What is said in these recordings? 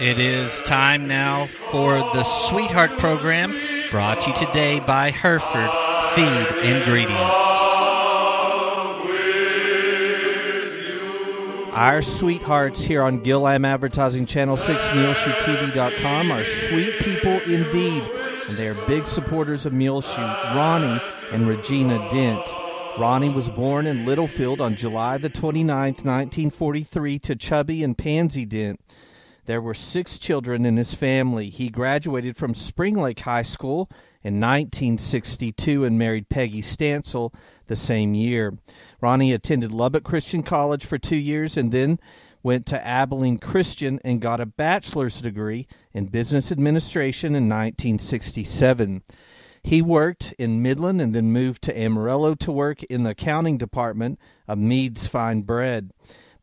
It is time now for the Sweetheart program brought to you today by Hereford Feed Ingredients. Our sweethearts here on Gillam Advertising Channel 6, MuleshoeTV.com are sweet people indeed, and they are big supporters of Muleshoe, Ronnie and Regena Dent. Ronnie was born in Littlefield on July the 29th, 1943, to Chubby and Pansy Dent. There were six children in his family. He graduated from Spring Lake High School in 1962 and married Peggy Stansel the same year. Ronnie attended Lubbock Christian College for two years and then went to Abilene Christian and got a bachelor's degree in business administration in 1967. He worked in Midland and then moved to Amarillo to work in the accounting department of Mead's Fine Bread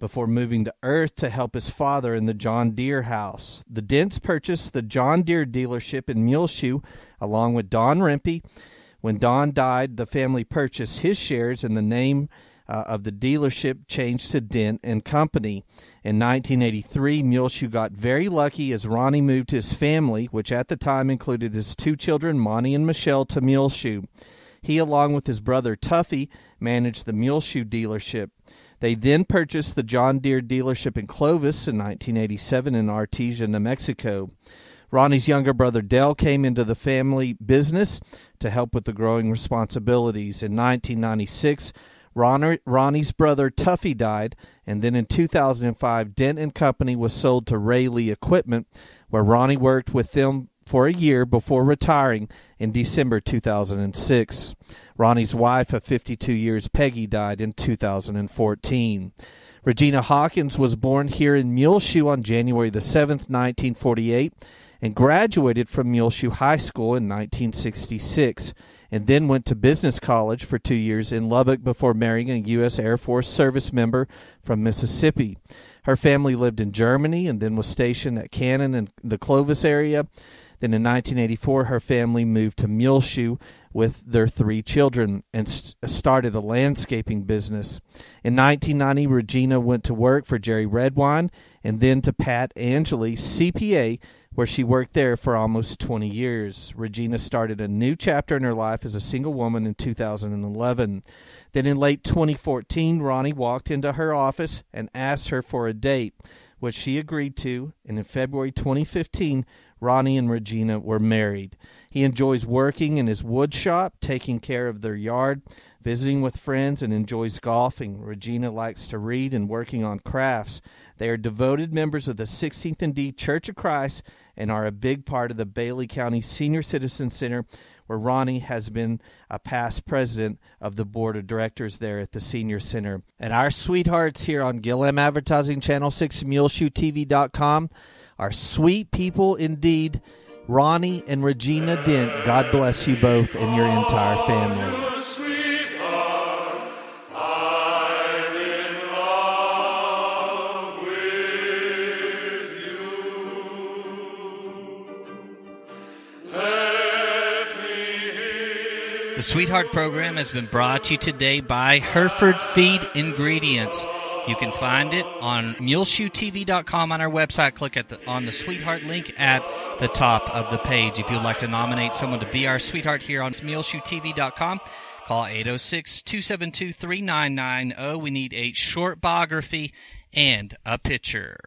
before moving to Earth to help his father in the John Deere house. The Dents purchased the John Deere dealership in Muleshoe along with Don Rempe. When Don died, the family purchased his shares and the name uh, of the dealership changed to Dent and Company. In 1983, Muleshoe got very lucky as Ronnie moved his family, which at the time included his two children, Monty and Michelle, to Muleshoe. He, along with his brother Tuffy, managed the Muleshoe dealership. They then purchased the John Deere dealership in Clovis in 1987 in Artesia, New Mexico. Ronnie's younger brother Dell came into the family business to help with the growing responsibilities. In 1996, Ronnie, Ronnie's brother Tuffy died, and then in 2005, Dent and Company was sold to Rayleigh Equipment, where Ronnie worked with them for a year before retiring in December 2006. Ronnie's wife of 52 years, Peggy, died in 2014. Regena Hawkins was born here in Muleshoe on January the 7th, 1948, and graduated from Muleshoe High School in 1966 and then went to business college for two years in Lubbock before marrying a U.S. Air Force service member from Mississippi. Her family lived in Germany and then was stationed at Cannon in the Clovis area. Then in 1984, her family moved to Muleshoe with their three children and st- started a landscaping business. In 1990, Regena went to work for Jerry Redwine and then to Pat Angeli, CPA, where she worked there for almost 20 years. Regena started a new chapter in her life as a single woman in 2011. Then in late 2014, Ronnie walked into her office and asked her for a date, which she agreed to, and in February 2015, Ronnie and Regena were married. He enjoys working in his wood shop, taking care of their yard, visiting with friends, and enjoys golfing. Regena likes to read and working on crafts. They are devoted members of the 16th and D Church of Christ and are a big part of the Bailey County Senior Citizen Center, where Ronnie has been a past president of the board of directors there at the Senior Center. And our sweethearts here on Gillam Advertising Channel 6, MuleshoeTV.com are sweet people indeed. Ronnie and Regena Dent, God bless you both and your entire family. The Sweetheart program has been brought to you today by Hereford Feed Ingredients. You can find it on muleshoetv.com on our website. Click at the, on the Sweetheart link at the top of the page. If you'd like to nominate someone to be our sweetheart here on muleshoetv.com, call 806-272-3990. We need a short biography and a picture.